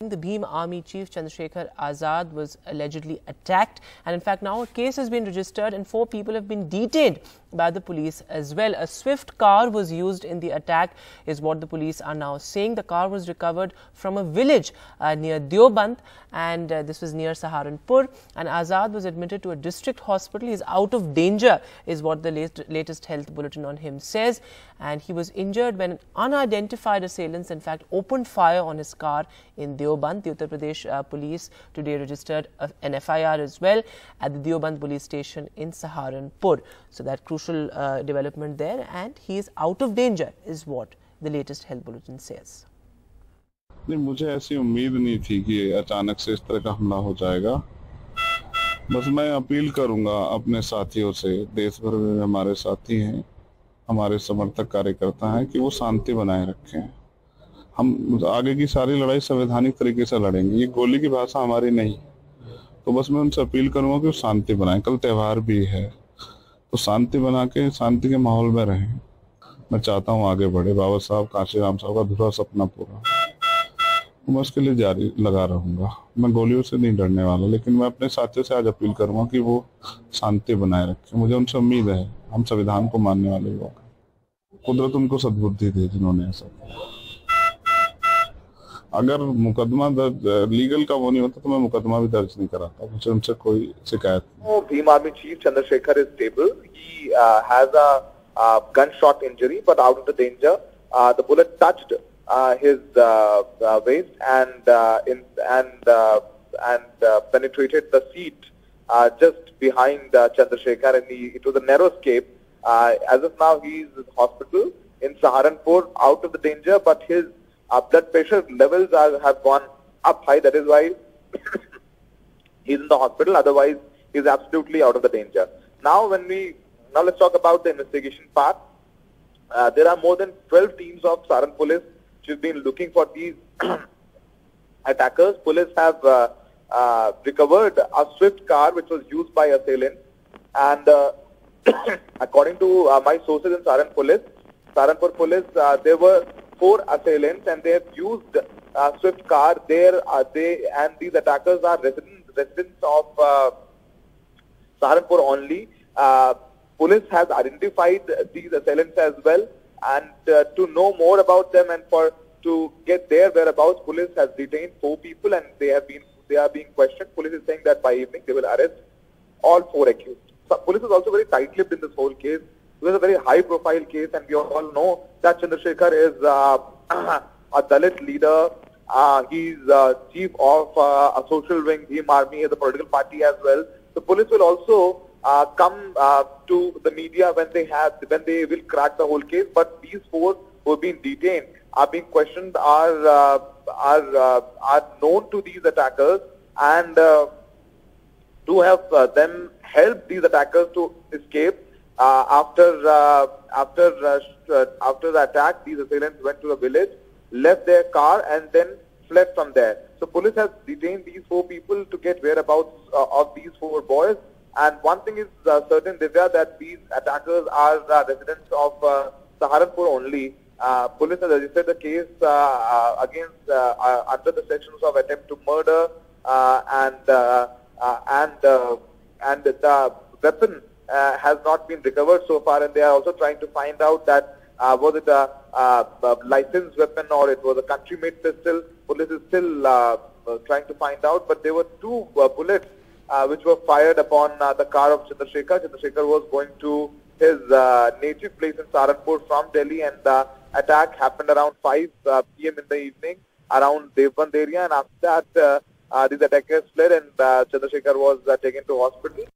The Bhim Army Chief Chandrashekhar Azad was allegedly attacked, and in fact, now a case has been registered and four people have been detained by the police as well. A swift car was used in the attack, is what the police are now saying. The car was recovered from a village uh, near Deoband, and uh, this was near Saharanpur. And Azad was admitted to a district hospital. He is out of danger, is what the late, latest health bulletin on him says. And he was injured when unidentified assailants, in fact, opened fire on his car in Deoband. Deoband. The Uttar Pradesh uh, police today registered an FIR as well at the Deoband police station in Saharanpur. So that crucial uh, development there and he is out of danger is what the latest health bulletin says. नहीं मुझे ऐसी उम्मीद नहीं थी कि अचानक से इस तरह का हमला हो जाएगा बस मैं अपील करूँगा अपने साथियों से देश भर में हमारे साथी हैं हमारे समर्थक कार्यकर्ता हैं कि वो शांति बनाए रखें हम आगे की सारी लड़ाई संवैधानिक तरीके से लड़ेंगे। ये गोली की भाषा हमारी नहीं तो बस मैं उनसे अपील करूँगा कि शांति बनाए। कल त्यौहार भी है। तो शांति बना के, शांति के माहौल में रहें। मैं चाहता हूँ आगे बढ़े। बाबा साहब, काशी राम साहब का अधूरा सपना पूरा। मैं उसके लिए जारी लगा रहूँगा। मैं गोलियों से नहीं डरने वाला, लेकिन मैं अपने साथियों से आज अपील करूँगा कि वो शांति बनाए रखें। मुझे उनसे उम्मीद है। हम संविधान को मानने वाले लोग कुदरत उनको सद्बुद्धि दे जिन्होंने ऐसा किया। अगर मुकदमा दर्ज लीगल का वो नहीं होता तो मैं मुकदमा gunshot injury, but out of the danger. Uh, the bullet touched uh, his uh, waist and penetrated the seat just behind uh, Chandrashekhar, and it was a narrow escape. As of now, he is in hospital in Saharanpur, out of the danger, but his our blood pressure levels are, have gone up high. That is why he's in the hospital. Otherwise, he's absolutely out of the danger. Now, when we now let's talk about the investigation part. Uh, there are more than 12 teams of Saran police which have been looking for these attackers. Police have uh, uh, recovered a swift car which was used by assailants. And uh, according to uh, my sources in Saran police, Saharanpur police, uh, there were four assailants and they have used uh, Swift car. There, uh, they and these attackers are residents, residents of uh, Saharanpur only. Uh, police has identified these assailants as well, and uh, to know more about them and for to get their whereabouts, police has detained four people and they have been they are being questioned. Police is saying that by evening they will arrest all four accused. So police is also very tight-lipped in this whole case. It was a very high-profile case, and we all know that Chandrashekhar is uh, a Dalit leader. Uh, he's uh, chief of a social wing, Bhim Army, as a political party as well. The police will also uh, come uh, to the media when they have when they will crack the whole case. But these four who have been detained are being questioned are uh, are are known to these attackers and to have them help these attackers to escape uh, after uh, after uh, after the attack, these assailants went to the village, left their car, and then fled from there. So police has detained these four people to get whereabouts of these four boys. And one thing is certain, Divya, that these attackers are residents of Saharanpur only. Uh, police has registered the case uh, uh, against under the sections of attempt to murder and and and the weapon uh, has not been recovered so far, and they are also trying to find out that uh, was it a, a, licensed weapon or it was a country-made pistol. Police is still uh, uh trying to find out, but there were two uh, bullets uh, which were fired upon the car of Chandrashekhar. Chandrashekhar was going to his native place in Saharanpur from Delhi, and the attack happened around 5 p.m. in the evening around Deoband area, and after that, these attackers fled, and uh, Chandrashekhar was taken to hospital.